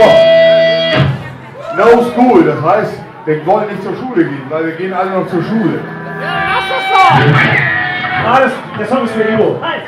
vor. No school, das heißt, wir wollen nicht zur Schule gehen, weil wir gehen alle noch zur Schule. Ja, lass das doch! Ah, das, der Song ist für Ivo. Halt!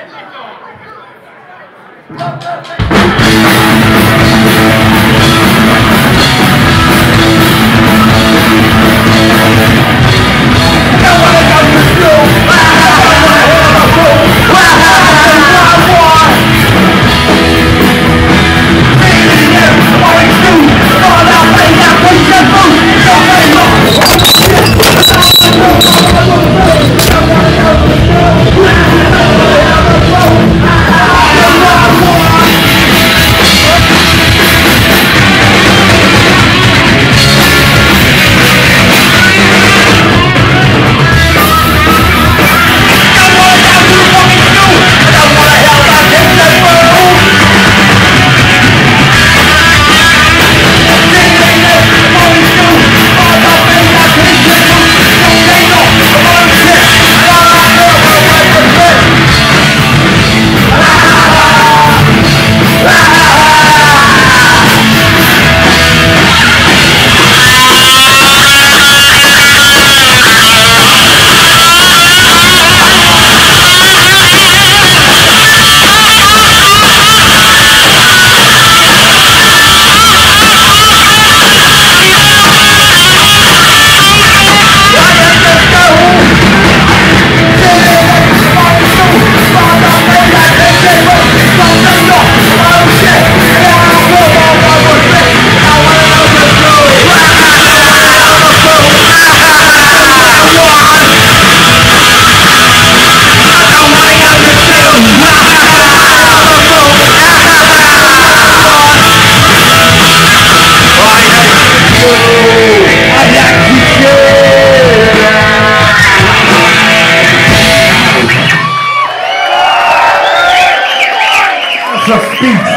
beat.